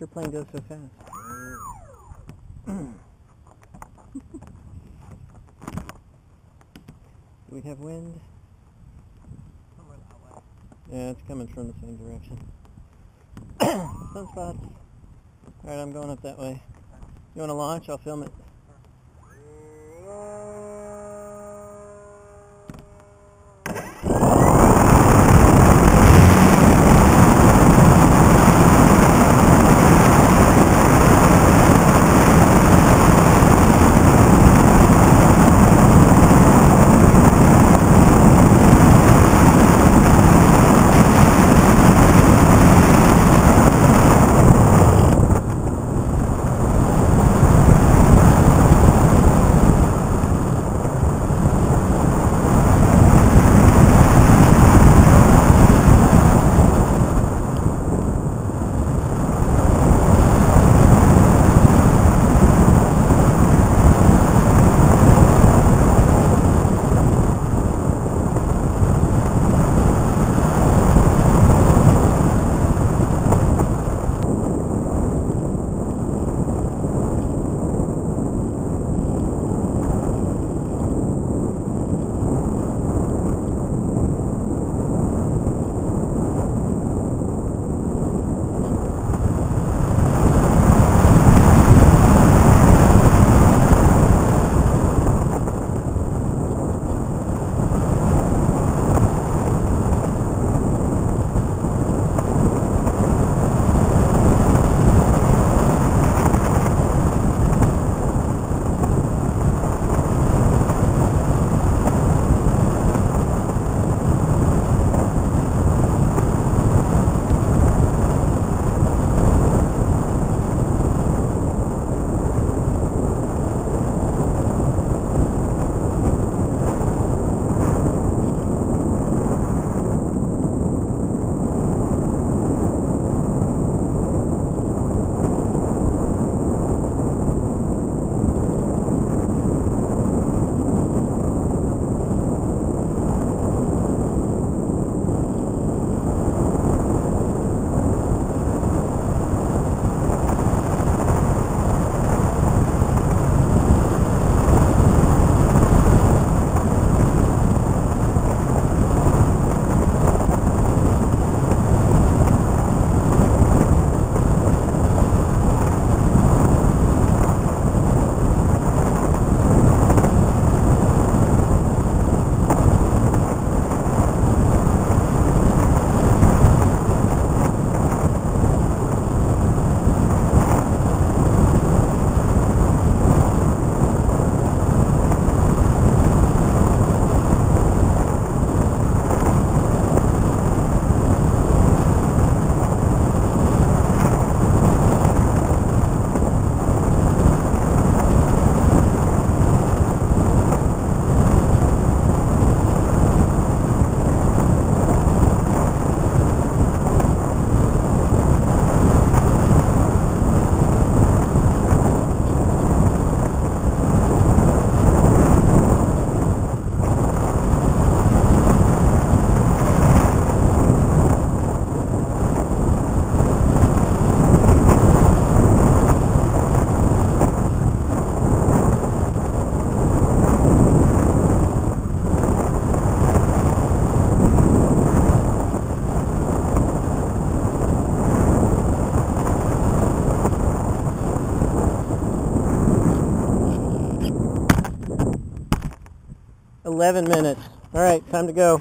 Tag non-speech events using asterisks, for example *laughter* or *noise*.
your plane go so fast? Do we have wind? Yeah, it's coming from the same direction. *coughs* Sunspots. Alright, I'm going up that way. You want to launch? I'll film it. Eleven minutes. All right, time to go.